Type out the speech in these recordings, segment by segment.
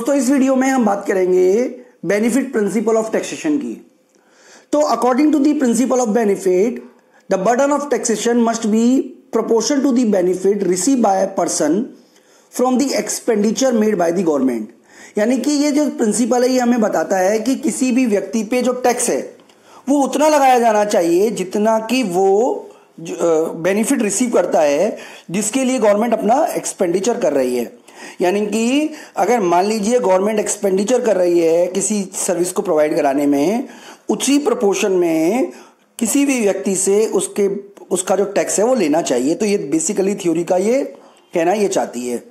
दोस्तों, इस वीडियो में हम बात करेंगे बेनिफिट प्रिंसिपल ऑफ़ टैक्सेशन की। तो according to the principle of benefit the burden of taxation must be proportion to the benefit receive person from the expenditure made by the government यानी कि ये जो प्रिंसिपल है, ये हमें बताता है कि किसी भी व्यक्ति पे जो टैक्स है, वो उतना लगाया जाना चाहिए जितना कि वो बेनिफिट रिसीव करता है, जिसके लिए गवर्नमेंट अपना एक्सपेंडिचर कर रही है। यानी कि अगर मान लीजिए गवर्नमेंट एक्सपेंडिचर कर रही है किसी सर्विस को प्रोवाइड कराने में, उसी प्रपोर्शन में किसी भी व्यक्ति से उसके, उसका जो टैक्स है वो लेना चाहिए। तो ये बेसिकली थ्योरी का ये कहना ये चाहती है।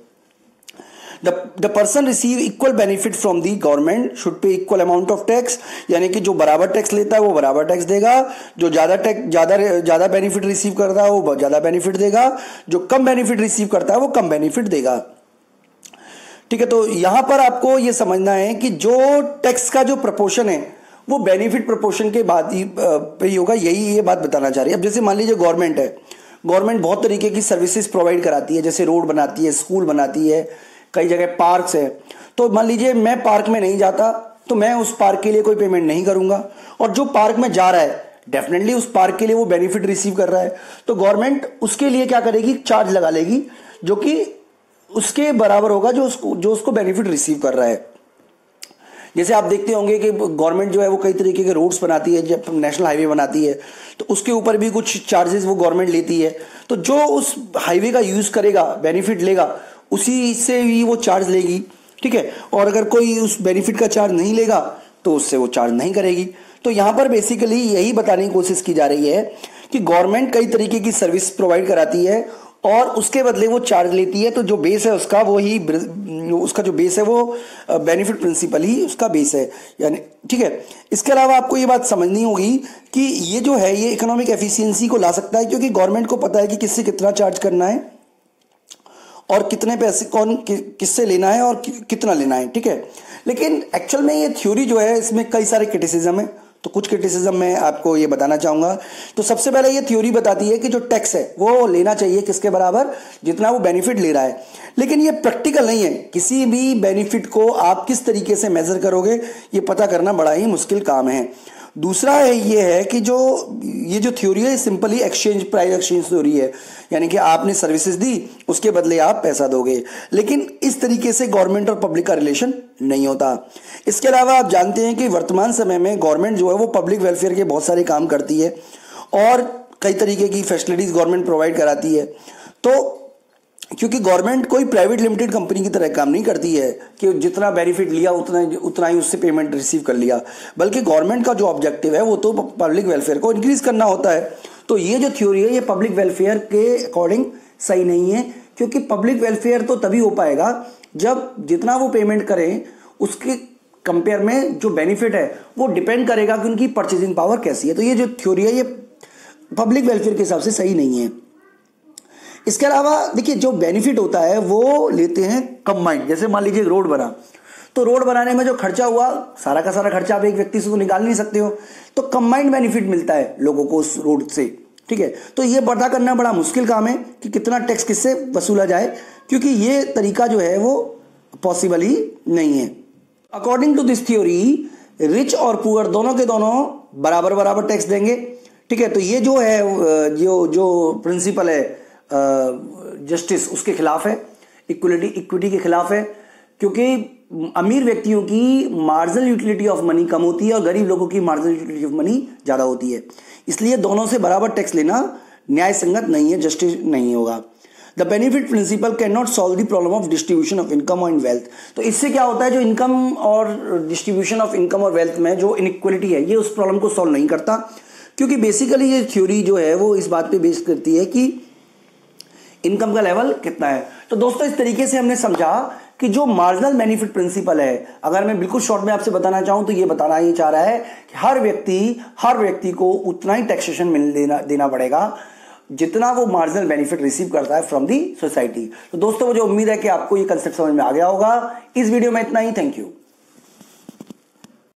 The person receive equal benefit from the government should pay equal amount of tax यानी कि जो बराबर टैक्स लेता है वो बराबर टैक्स देगा। जो ज़्यादा टैक्स ज़्यादा ज़्यादा बेनिफिट रिसीव करता है वो ज़्यादा बेनिफिट देगा। जो कम बेनिफिट रिसीव करता है वो कम बेनिफिट देगा। ठीक है तो यहाँ पर आपको यह समझना है कि जो टैक्स का जो प्रपोर्शन है, वो बेनिफिट प्रपोर्शन के बाद ही पे ही होगा, यही ये बात बताना चाह रही है। अब जैसे मान लीजिए गवर्नमेंट है गवर्नमेंट बहुत तरीके की सर्विसेज़ प्रोवाइड कराती है, जैसे रोड बनाती है स्कूल बनाती है, कई जगह पार्क्स है। तो मान लीजिए मैं पार्क में नहीं जाता तो मैं उस पार्क के लिए कोई पेमेंट नहीं करूँगा। और जो पार्क में जा रहा है डेफिनेटली उस पार्क के लिए वो बेनिफिट रिसीव कर रहा है। तो गवर्नमेंट उसके लिए क्या करेगी? चार्ज लगा लेगी, जो कि उसके बराबर होगा जो उसको जो उसको बेनिफिट रिसीव कर रहा है। जैसे आप देखते होंगे कि गवर्नमेंट जो है वो कई तरीके के रोड्स बनाती है, जब नेशनल हाईवे बनाती है तो उसके ऊपर भी कुछ चार्जेस वो गवर्नमेंट लेती है। तो जो उस हाईवे का यूज़ करेगा बेनिफिट लेगा, उसी से ही वो चार्ज लेगी, ठीक है? और अगर कोई उस बेनिफिट का चार्ज नहीं लेगा तो उससे वो चार्ज नहीं करेगी। तो यहाँ पर बेसिकली यही बताने की कोशिश की जा रही है कि गवर्नमेंट कई तरीके की सर्विस प्रोवाइड कराती है और उसके बदले वो चार्ज लेती है तो जो बेस है उसका वो ही उसका जो बेस है वो बेनिफिट प्रिंसिपल ही उसका बेस है। यानी ठीक है? इसके अलावा आपको ये बात समझनी होगी कि ये जो है ये इकोनॉमिक एफिशिएंसी को ला सकता है क्योंकि गवर्नमेंट को पता है कि किससे कितना चार्ज करना है और कितने पैसे कौन कि, किससे लेना है और कि, कितना लेना है ठीक है? लेकिन एक्चुअल में ये थ्योरी जो है इसमें कई सारे क्रिटिसिज्म है। तो कुछ क्रिटिसिज्म मैं आपको ये बताना चाहूँगा। तो सबसे पहले ये थ्योरी बताती है कि जो टैक्स है, वो लेना चाहिए किसके बराबर? जितना वो बेनिफिट ले रहा है। लेकिन ये प्रैक्टिकल नहीं है। किसी भी बेनिफिट को आप किस तरीके से मेजर करोगे, ये पता करना बड़ा ही मुश्किल काम है। दूसरा है, ये है कि जो, ये जो थ्योरी है simply exchange price exchange theory है। यानी कि आपने सर्विसेज़ दी, उसके बदले आप पैसा दोगे। लेकिन इस तरीके से गवर्नमेंट और पब्लिक का रिलेशन नहीं होता। इसके अलावा आप जानते हैं कि वर्तमान समय में गवर्नमेंट जो है, वो पब्लिक वेलफेयर के बहुत सारे काम करती है। और कई तरीके की फैसिलिटीज़ गवर्नमेंट प्रोवाइड कराती है। तो क्योंकि गवर्नमेंट कोई प्राइवेट लिमिटेड कंपनी की तरह काम नहीं करती है कि जितना बेनिफिट लिया, उतना उतना ही उससे पेमेंट रिसीव कर लिया। बल्कि गवर्नमेंट का जो ऑब्जेक्टिव है, वो तो पब्लिक वेलफेयर को इंक्रीज करना होता है। तो ये जो थ्योरी है, ये पब्लिक वेलफेयर के अकॉर्डिंग सही नहीं है, क्योंकि पब्लिक वेलफेयर तो तभी हो पाएगा जब जितना वो पेमेंट करें, उसके कंपेयर में जो बेनिफिट है, वो डिपेंड करेगा कि उनकी परचेजिंग पावर कैसी है। तो ये जो थ्योरी है, ये पब्लिक वेलफेयर के हिसाब से सही नहीं है। इसके अलावा, देखिए, जो बेनिफिट होता है, वो लेते हैं कंबाइंड जैसे मान लीजिए रोड बना तो रोड बनाने में जो खर्चा हुआ, सारा का सारा खर्चा आप एक व्यक्ति से तो निकाल नहीं सकते हो। तो कंबाइंड बेनिफिट मिलता है लोगों को उस रोड से, ठीक है? तो ये पता करना बड़ा मुश्किल काम है कि कितना टैक्स किससे वसूला जाए, क्योंकि ये तरीका जो है, वो पॉसिबल ही नहीं है। According to this theory rich और पुअर दोनों के दोनों बराबर बराबर टैक्स देंगे, ठीक है? तो ये जो है जो जो प्रिंसिपल है जस्टिस उसके खिलाफ है इक्वलिटी इक्विटी के खिलाफ है, क्योंकि अमीर व्यक्तियों की मार्जिनल यूटिलिटी ऑफ़ मनी कम होती है और गरीब लोगों की मार्जिनल यूटिलिटी ऑफ़ मनी ज़्यादा होती है। इसलिए दोनों से बराबर टैक्स लेना न्याय संगत नहीं है जस्टिस नहीं होगा। The benefit principle can not solve the problem of distribution of income और वेल्थ तो इससे क्या होता है, जो इनकम और डिस्ट्रीब्यूशन ऑफ़ इनकम और वेल्थ में जो इनक्वलिटी है, ये उस प्रॉब्लम को सॉल्व नहीं करता। क्योंकि बेसिकली ये थ्योरी जो है, वो इस बात पे बेस करती है कि इनकम का लेवल कितना है? तो दोस्तों, इस तरीके से हमने समझा कि जो मार्जिनल बेनिफिट प्रिंसिपल है, अगर मैं बिल्कुल शॉर्ट में आपसे बताना चाहूँ तो ये बताना ही चाह रहा है कि हर व्यक्ति हर व्यक्ति को उतना ही टैक्सेशन मिल देना देना पड़ेगा, जितना वो मार्जिनल बेनिफिट रिसीव करता है फ्रॉम दी सोसाइटी तो दोस्तों, मुझे उम्मीद है कि आपको ये कंसेप्ट समझ में आ गया होगा। इस वीडियो में इतना ही। Thank you